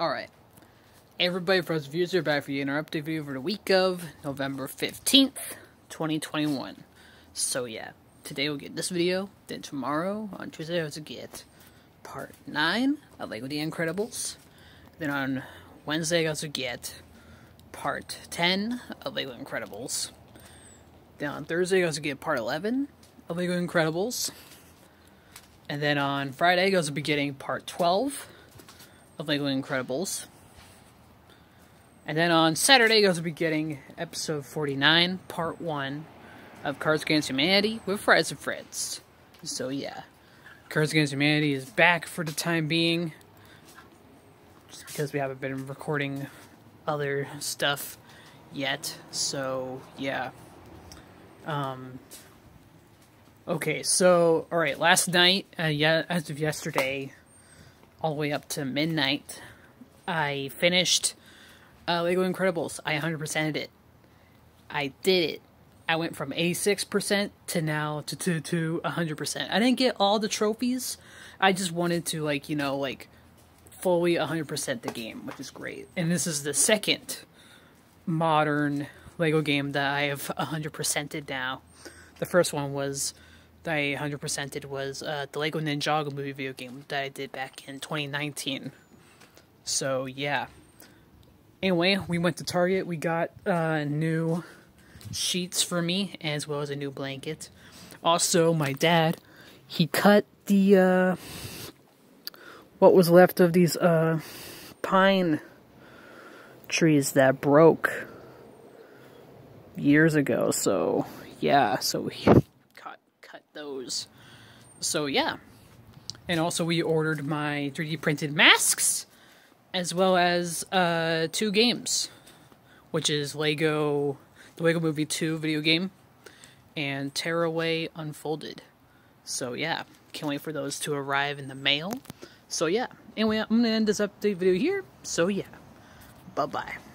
Alright. Everybody, for us viewers, are back for you in our update video for the week of November 15th, 2021. So yeah, today we'll get this video, then tomorrow, on Tuesday, we'll get part 9 of LEGO The Incredibles. Then on Wednesday, I also get part 10 of LEGO Incredibles. Then on Thursday, I also get part 11 of LEGO Incredibles. And then on Friday, I also be getting part 12 of LEGO Incredibles. And then on Saturday, you guys will be getting episode 49, part 1 of Cards Against Humanity with Fries and Fritz. So, yeah. Cards Against Humanity is back for the time being. Just because we haven't been recording other stuff yet. So, yeah. Um. Okay, so, alright, last night, uh, yeah, as of yesterday, all the way up to midnight. I finished uh, Lego Incredibles. I 100%ed it. I did it. I went from 86% to now to, to, to 100%. I didn't get all the trophies. I just wanted to, like, you know, like, fully 100% the game, which is great. And this is the second modern Lego game that I have 100%ed now. The first one was that I 100%ed was uh, the Lego Ninjago movie video game that I did back in 2019. So, yeah. Anyway, we went to Target. We got uh, new sheets for me, as well as a new blanket. Also, my dad, he cut the, uh, what was left of these, uh, pine trees that broke years ago. So, yeah, so he those. So yeah. And also we ordered my 3D printed masks as well as uh, two games, which is Lego the Lego Movie 2 video game and Tearaway Unfolded. So yeah, can't wait for those to arrive in the mail. So yeah, anyway, I'm going to end this update video here. So yeah, bye-bye.